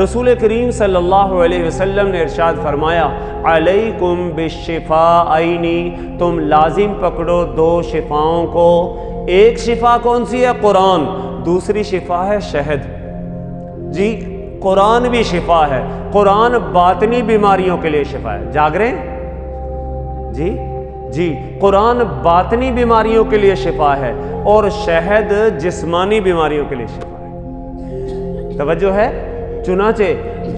रसूल करीम सल्लल्लाहु अलैहि वसल्लम ने इरशाद फरमाया, अलैकुम बिशिफा आईनी तुम लाजिम पकड़ो दो शिफाओं को। एक शिफा कौन सी है? कुरान। दूसरी शिफा है शहद। जी, कुरान भी शिफा है। कुरान बातनी बीमारियों के लिए शिफा है। जाग रहे जी जी। कुरान बातनी बीमारियों के लिए शिफा है और शहद जिस्मानी बीमारियों के लिए शिफा है। तवज्जो है? चुनाचे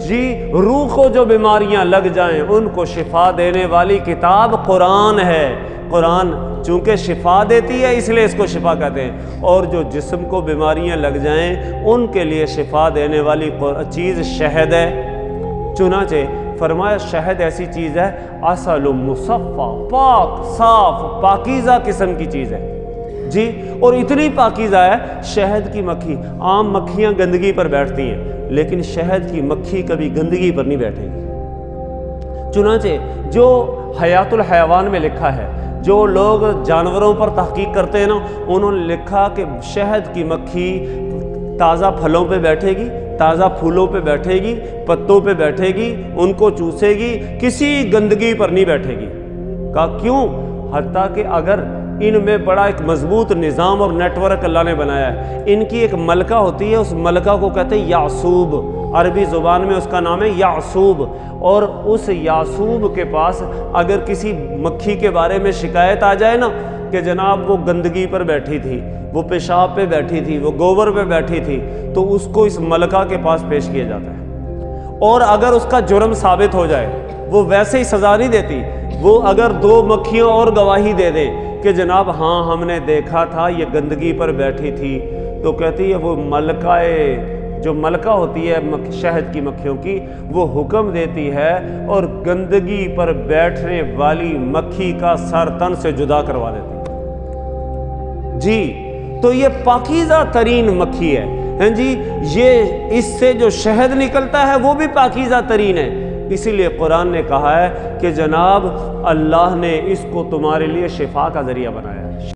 जी रूह को जो बीमारियाँ लग जाएँ, उनको शिफा देने वाली किताब कुरान है। कुरान चूँकि शिफा देती है, इसलिए इसको शिफा कहते हैं। और जो जिस्म को बीमारियाँ लग जाएँ, उनके लिए शिफा देने वाली चीज़ शहद है। चुनाचे फरमाया, शहद ऐसी चीज़ है, असल मुसफ़ा पाक, साफ़, पाकिज़ा किस्म की चीज़ है। जी, और इतनी पाकिज़ा है, शहद की मक्खी। आम मक्खियाँ गंदगी पर बैठती हैं, लेकिन शहद की मक्खी कभी गंदगी पर नहीं बैठेगी। चुनाचे, जो हयातुल हैवान में लिखा है, जो लोग जानवरों पर तहकीक करते हैं ना, उन्होंने लिखा कि शहद की मक्खी ताज़ा फलों पे बैठेगी, ताज़ा फूलों पे बैठेगी, पत्तों पे बैठेगी, उनको चूसेगी, किसी गंदगी पर नहीं बैठेगी। का क्यों? हती कि अगर इनमें बड़ा एक मज़बूत निज़ाम और नेटवर्क अल्लाह ने बनाया है। इनकी एक मलका होती है, उस मलका को कहते हैं यासूब। अरबी ज़ुबान में उसका नाम है यासूब। और उस यासूब के पास अगर किसी मक्खी के बारे में शिकायत आ जाए ना कि जनाब वो गंदगी पर बैठी थी, वो पेशाब पे बैठी थी, वो गोबर पे बैठी थी तो उसको इस मलका के पास पेश किया जाता है। और अगर उसका जुर्म साबित हो जाए, वो वैसे ही सज़ा नहीं देती वो अगर दो मक्खियाँ और गवाही दे दे कि जनाब हाँ हमने देखा था, ये गंदगी पर बैठी थी। तो कहती है, वो मलकाए, जो मलका होती है शहद की मक्खियों की, वो हुक्म देती है और गंदगी पर बैठने वाली मक्खी का सर तन से जुदा करवा देती है। जी तो ये पाकिज़ा तरीन मक्खी है। हैं जी, ये, इससे जो शहद निकलता है, वो भी पाकिज़ा तरीन है। इसीलिए कुरान ने कहा है कि जनाब, अल्लाह ने इसको तुम्हारे लिए शिफा का ज़रिया बनाया